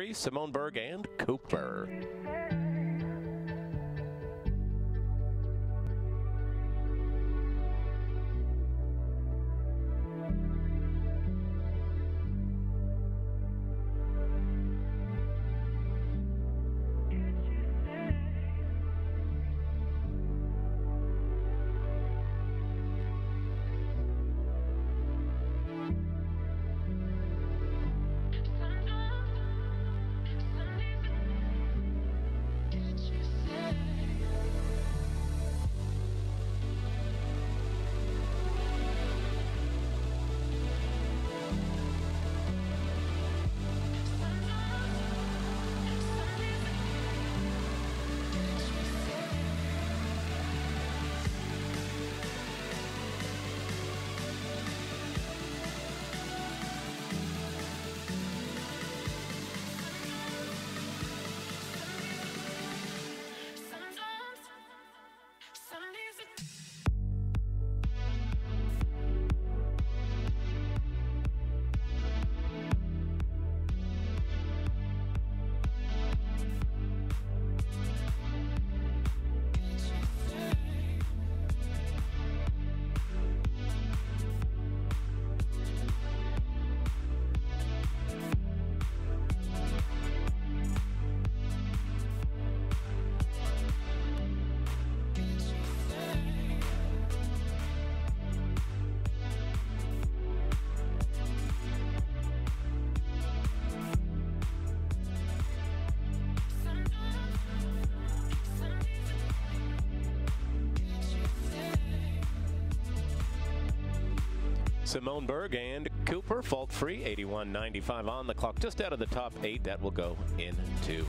Simonne Berg and Cooper. Simonne Berg and Cooper, fault free, 81.95 on the clock, just out of the top eight. That will go into